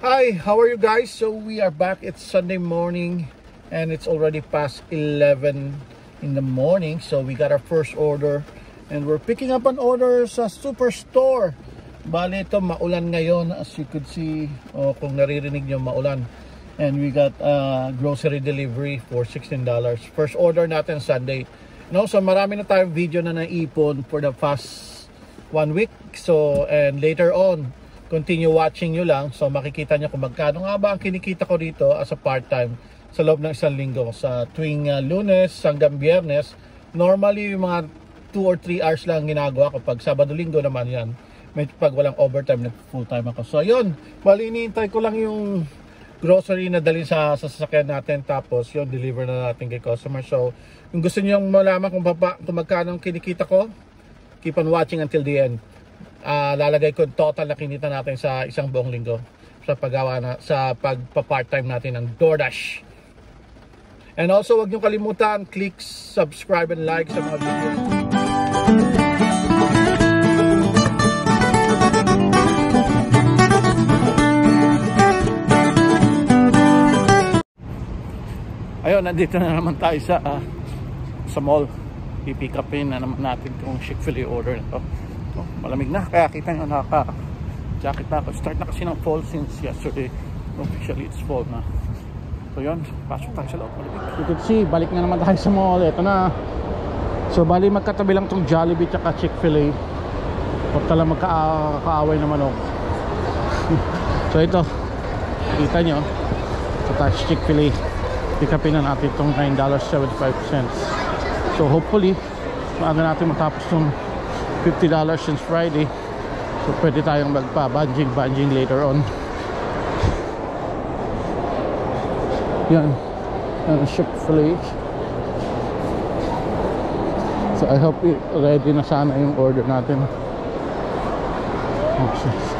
Hi, how are you guys? So we are back. It's Sunday morning and it's already past 11 in the morning. So we got our first order and we're picking up an order sa Superstore. Bale ito, maulan ngayon as you could see. O kung naririnig nyo, maulan. And we got uh, grocery delivery for $16. First order natin Sunday. No, so marami na tayong video na naipon for the past one week. So, and later on, continue watching nyo lang. So makikita nyo kung magkano nga ba ang kinikita ko dito as a part-time sa loob ng isang linggo. Sa tuwing uh, lunes hanggang biyernes, normally mga 2 or 3 hours lang ginagawa ko. Pag Sabado-Linggo naman yan. Medyo pag walang overtime, nag-full-time ako. So yun, bali iniintay ko lang yung grocery na dalhin sa, sa sasakyan natin. Tapos yun, deliver na natin kay customer. So kung gusto nyo malaman kung, papa, kung magkano kinikita ko, keep on watching until the end uh, lalagay ko total na kinita natin sa isang buong linggo sa paggawa na sa pagpa-part-time natin ng DoorDash. And also, wag niyo kalimutan, click subscribe and like sa mga videos. Ayun, nandito na naman tayo sa uh, sa mall. I-pick upin na naman natin itong Chick-fil-A order na to. Oh, malamig na. Kaya kita nyo naka jacket na ako. Start na kasi ng fall since yesterday. Officially it's fall na. So yun. Pasok tayo sa loob. Malamig. You can see balik na naman tayo sa mall. Ito na. So bali magkatabi lang tong Jollibee tsaka Chick-fil-A. Huwag tala magkaaway na manok. So ito. Kita nyo. Ito tayo Chick-fil-A. Pick na natin itong $9.75 so hopefully maaga natin matapos itong $50 since Friday. So pwede tayong magpa banjing banjing later on. Yan. Yan ship fillage so I hope ready na sana yung order natin. Okay.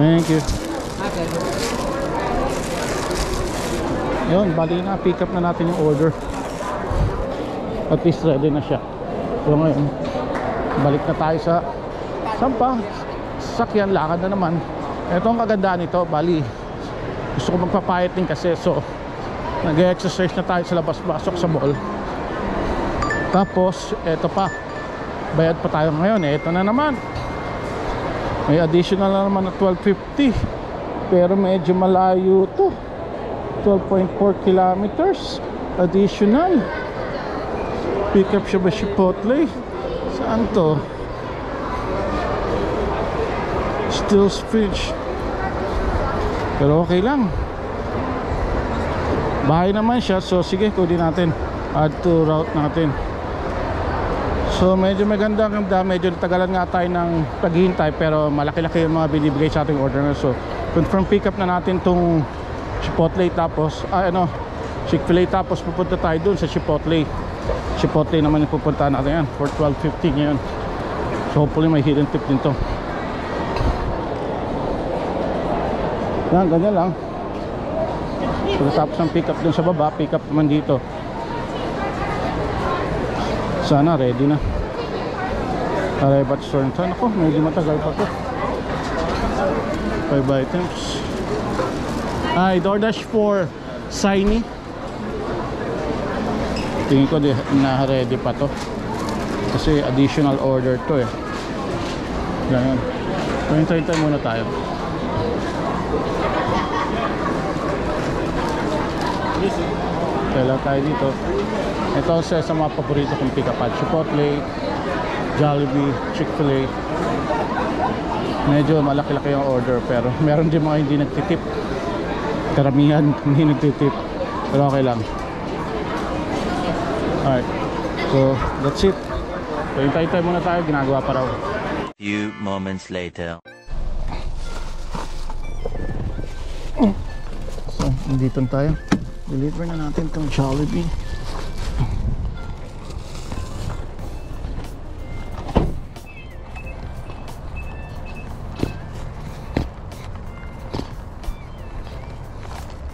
thank you okay. Yun, bali na, pick up na natin yung order. At least ready na siya. So ngayon, balik na tayo sa Sampa. Sakyan, lakad na naman. Ito ang kagandaan nito, bali. Gusto ko magpapayat din kasi so nag-exercise na tayo sa labas-pasok sa mall. Tapos, eto pa. Bayad pa tayo ngayon. Eto na naman. May additional na naman na 12.50. Pero medyo malayo to. 12.4 kilometers additional. Pick up siya ba Chipotle saan to? Still speech. Pero okay lang. Bahay naman siya. So sige kunin natin. Add to route natin so medyo maganda ang ganda medyo tagalan nga tayo ng paghihintay pero malaki-laki yung mga binibigay sa ating order na so confirm pick up na natin tong Chipotle. Tapos ah, ano Chick-fil-A. Tapos pupunta tayo dun sa Chipotle. Chipotle naman yung pupuntahan natin yan for 12.50 ngayon. So hopefully may hidden tip din to. Yan ganyan lang. Pagkatapos ng pick up dun sa baba pick up naman dito sana ready na Arrival store nito. Ako, medyo matagal pa to. 5 items. Ay, DoorDash for Signy. Tingin ko di, na-ready pa to. Kasi additional order to eh. Ganyan. Hintay-hintay muna tayo. Kailan tayo dito. Ito sa, sa mga paborito kong pick up at Chipotle, Jollibee, Chick-fil-A. Medyo malaki-laki yung order pero meron din mga hindi nagtitip. Karamihan hindi nagtitip. Pero okay lang. Alright. So, that's it. So, hintay-hintay muna tayo. Ginagawa pa raw. Few moments later. So, nandito tayo. Deliver na natin itong Jollibee.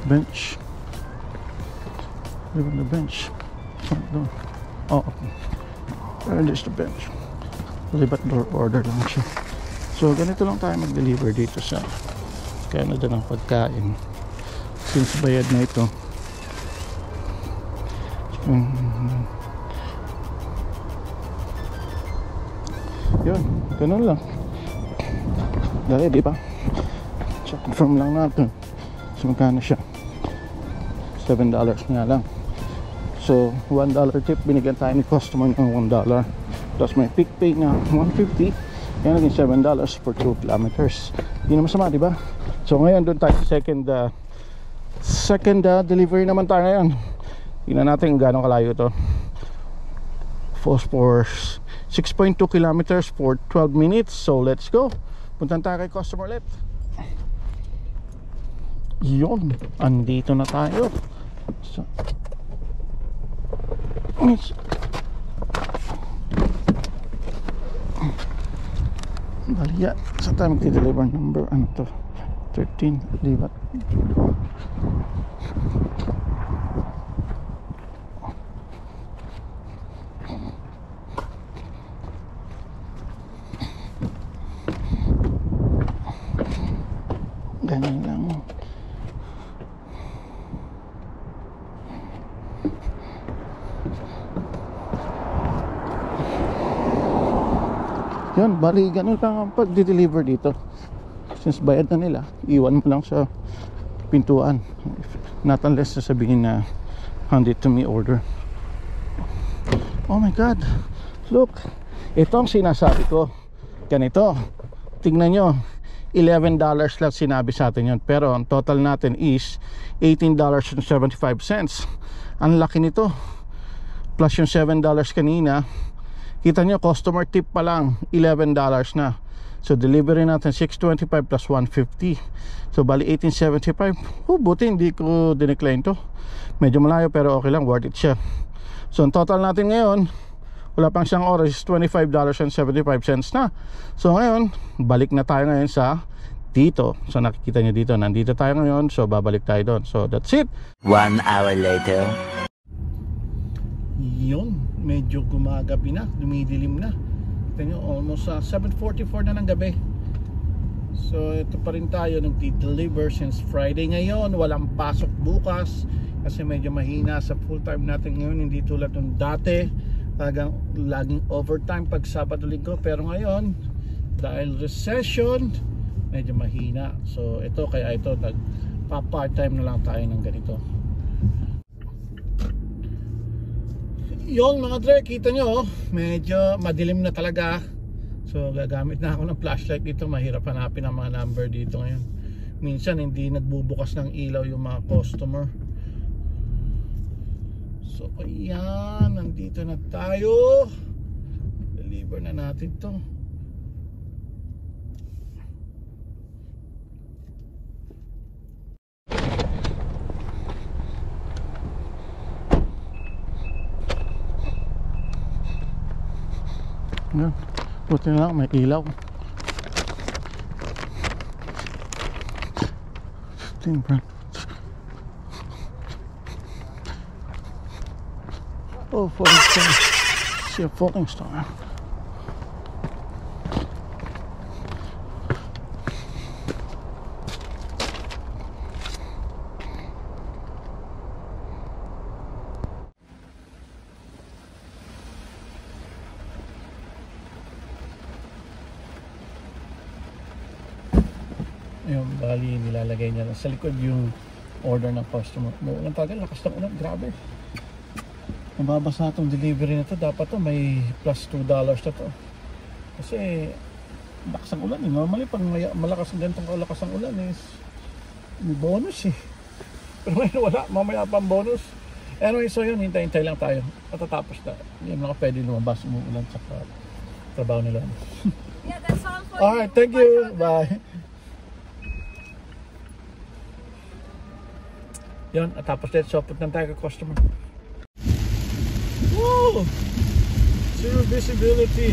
Bench. On the bench. Front door. Oh, okay. And there's the bench. Libat door order lang siya. So, ganito lang tayo mag-deliver dito sa Canada ng pagkain since bayad na ito Mm. yun ganun lang. Dali di ba? So confirm lang natin so magkano siya. 7 dollars nga lang. So 1 dollar tip binigyan tayo ni customer ng 1 dollar. Tapos may pick pay na 150 yan naging 7 dollars for 2 kilometers. Hindi na masama di ba? So ngayon doon tayo sa second uh, second uh, delivery naman tayo ngayon tingnan natin gaano kalayo to. For 6.2 kilometers for 12 minutes. So let's go. Puntan tayo kay customer ulit yun. Andito na tayo. So, baliya sa tayo magti-deliver number ano to? 13 libat ganyan lang yun bali ganun lang ang pag-deliver dito. Since bayad na nila iwan mo lang sa pintuan. Not unless sasabihin na hand it to me order. Oh my god. Look ito sinasabi ko. Ganito. Tingnan nyo. 11 dollars lang sinabi sa atin yun. Pero ang total natin is 18 dollars and 75 cents. Ang laki nito. Plus yung 7 dollars kanina kita nyo customer tip pa lang 11 dollars na. So delivery natin 625 plus 150 so bali 1875 oh buti hindi ko dinecline to. Medyo malayo pero okay lang worth it siya. So ang total natin ngayon wala pang siyang oras is $25.75 na. So ngayon balik na tayo ngayon sa dito. So nakikita nyo dito nandito tayo ngayon. So babalik tayo doon. So that's it. One hour later. yun medyo gumagabi na dumidilim na. Kita nyo almost uh, 7.44 na ng gabi. So ito pa rin tayo nag-deliver since Friday ngayon. Walang pasok bukas kasi medyo mahina sa full time natin ngayon. Hindi tulad ng dati. Talagang laging overtime pag Sabado Linggo. Pero ngayon dahil recession medyo mahina. So ito kaya ito nag pa part time na lang tayo ng ganito yon mga dre kita nyo oh, medyo madilim na talaga. So gagamit na ako ng flashlight dito. Mahirap hanapin ang mga number dito ngayon. Minsan hindi nagbubukas ng ilaw yung mga customer. So ayan nandito na tayo. Deliver na natin to Yan. Buti na lang may ilaw. 15 brand. Oh, fucking star. See a fucking star. Nilalagay niya sa likod yung order ng customer. Umuulan talaga, lakas ng ulan, grabe. Mababasa itong delivery na to, dapat to may plus 2 dollars na to. Kasi lakas ng ulan eh. Normally pag may, malakas ang ganitong kalakas ang ulan is may bonus eh. Pero ngayon wala, mamaya pa ang bonus. Anyway, so yun, hintay-hintay lang tayo. Matatapos na. Hindi naman pwede lumabas umuulan sa trabaho nila. Yeah, that's all for Alright, thank you. Bye. Yun, at tapos so put lang tayo kay customer. Woo! Zero visibility.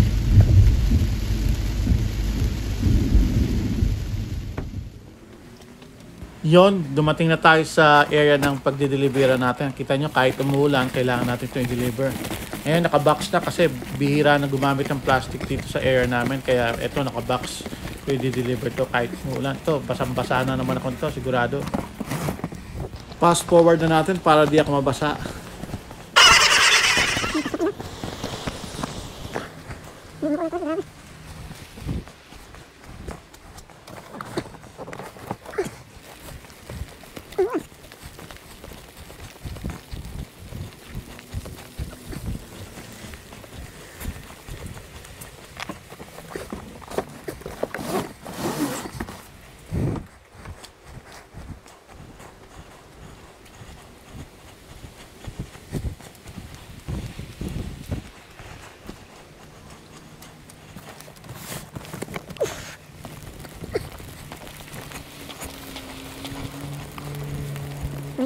Yon, dumating na tayo sa area ng pagdidelivera natin. Kita nyo, kahit umuulan, kailangan natin ito i-deliver. Ngayon, nakabox na kasi bihira na gumamit ng plastic dito sa area namin. Kaya ito, nakabox. Pwede deliver to kahit umuulan. Ito, basang-basa na naman ako nito, sigurado. Fast forward na natin para di ako mabasa.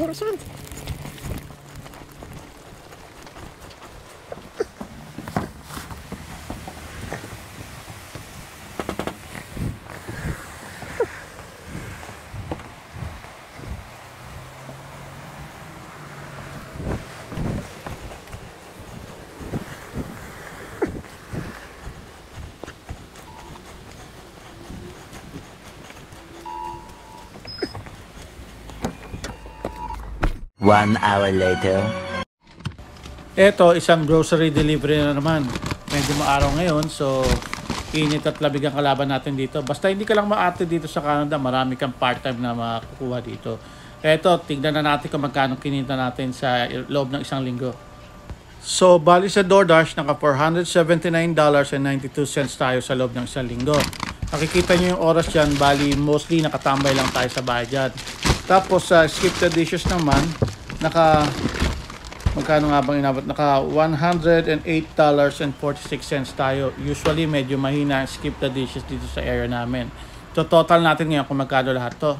interessant. One hour later. Ito, isang grocery delivery na naman. Medyo maaraw ngayon, so init at labig ang kalaban natin dito. Basta hindi ka lang maarte dito sa Canada, marami kang part-time na makukuha dito. Ito, tignan na natin kung magkano kinita natin sa loob ng isang linggo. So, bali sa DoorDash, naka $479.92 tayo sa loob ng isang linggo. Nakikita nyo yung oras dyan, bali mostly nakatambay lang tayo sa bahay. Tapos sa skip the dishes naman, naka magkano nga bang inabot? Naka $108.46 tayo. Usually medyo mahina ang skip the dishes dito sa area namin. So total natin ngayon kung magkano lahat to.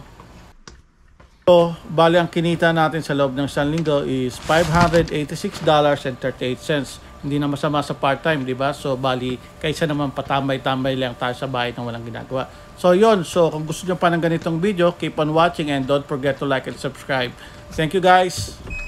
So, bali ang kinita natin sa loob ng isang linggo is $586.38. Hindi na masama sa part-time, di ba? So, bali, kaysa naman patambay-tambay lang tayo sa bahay nang walang ginagawa. So, yon So, kung gusto nyo pa ng ganitong video, keep on watching and don't forget to like and subscribe. Thank you guys!